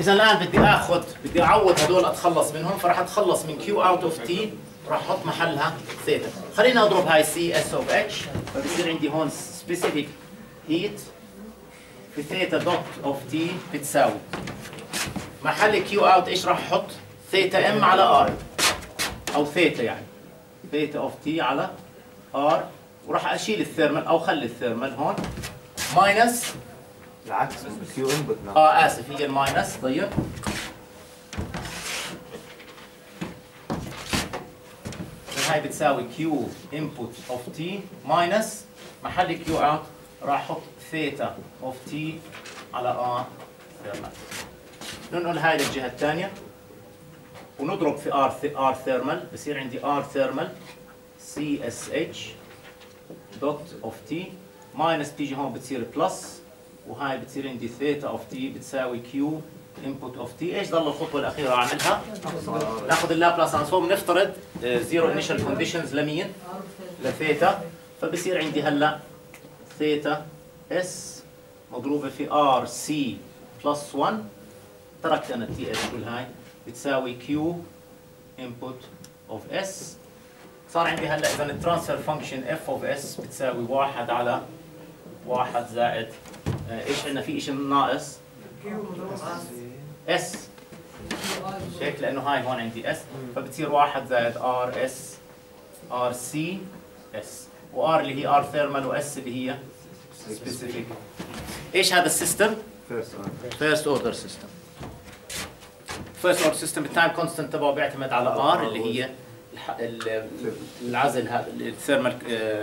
إذا الآن بدي آخذ بدي أعوض هدول أتخلص منهم فراح أتخلص من Q out of t راح أحط محلها ثيتا خلينا اضرب هاي سي اس اوف اتش فبصير عندي هون specific heat في theta dot of t بتساوي. محل Q out إيش راح أحط؟ theta m على R أو ثيتا يعني. theta of t على R وراح أشيل ال thermal أو خلي ال thermal هون. minus العكس Q input آه آسف هي ال minus. طيب. هاي بتساوي Q input of t minus محل Q out راح أحط theta of t على R thermal ننقل هاي للجهة الثانية. ونضرب في R R thermal بصير عندي R thermal C S H dot of t minus تيجي هون بتصير plus وهاي بتصير عندي theta of t بتساوي Q input of t إيش ضل الخطوة الأخيرة؟ اعملها ناخذ ال Laplace transform نفترض zero initial conditions لمين؟ لثيتا فبصير عندي هلأ theta S مضروبة في R C plus 1 تركت أنا ال T S كل هاي. بتساوي Q input of S صار عندي هلأ إذا ال transfer function F of S بتساوي واحد على واحد زائد إيش عندنا؟ في شيء ناقص؟ S هيك لأنه هاي هون عندي S فبتصير واحد زائد R S R C S و R اللي هي R thermal و S اللي هي specific إيش هذا ال system؟ first order system first order system ال time constant تبعه بيعتمد على R اللي هي العزل هذا ال thermal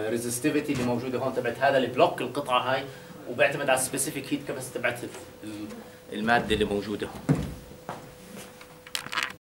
resistivity اللي موجودة هون تبعت هذا ال block. القطعة هاي وبيعتمد على ال specific heat capacity تبعت ال- المادة اللي موجودة.